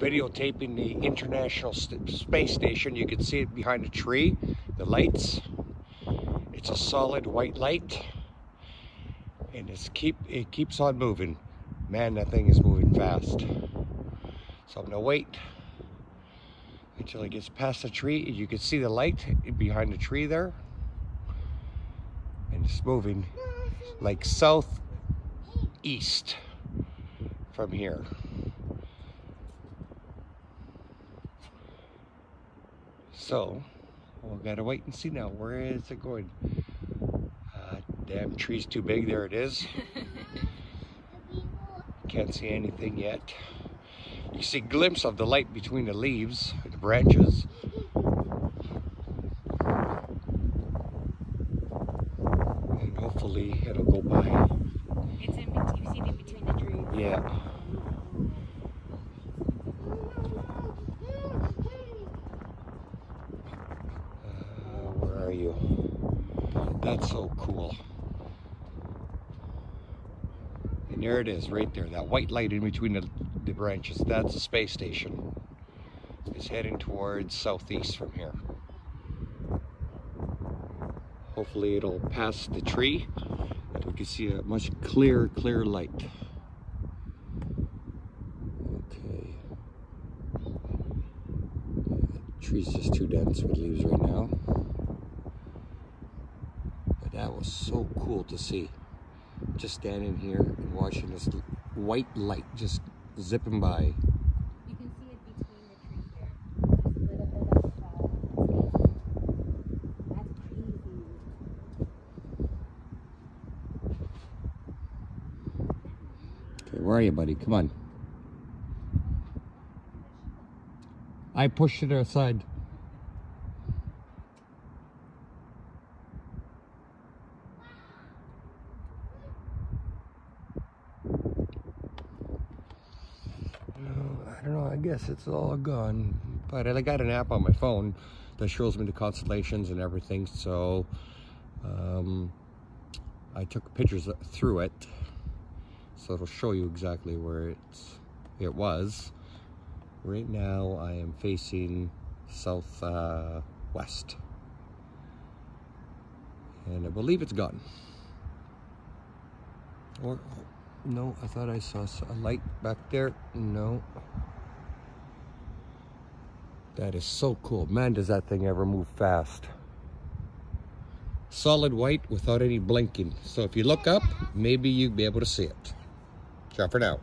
videotaping the International Space Station. You can see it behind a tree, the lights. It's a solid white light. And it's keep it keeps on moving. Man, that thing is moving fast. So I'm gonna wait until it gets past the tree. You can see the light behind the tree there. And it's moving like southeast from here. So, we gotta wait and see now. Where is it going? Uh, damn tree's too big. There it is. Can't see anything yet. You see a glimpse of the light between the leaves, the branches. And hopefully it'll go by. It's in between, you see it between the trees. Yeah. Uh, where are you? That's so cool. And there it is, right there. That white light in between the, the branches. That's the space station. It's heading towards southeast from here. Hopefully it'll pass the tree and we can see a much clearer, clear light. Okay. The tree's just too dense with leaves right now. Was so cool to see. Just standing here and watching this white light just zipping by. You can see it between the trees there. There's a little bit of uh. That's crazy. Okay, where are you, buddy? Come on. I pushed it aside. I don't know, I guess it's all gone. But I got an app on my phone that shows me the constellations and everything. So um, I took pictures through it. So it'll show you exactly where it's, it was. Right now I am facing southwest. uh, west. And I believe it's gone. Or, no, I thought I saw a light back there. No. That is so cool. Man, does that thing ever move fast. Solid white without any blinking. So if you look up, maybe you'll be able to see it. Ciao for now.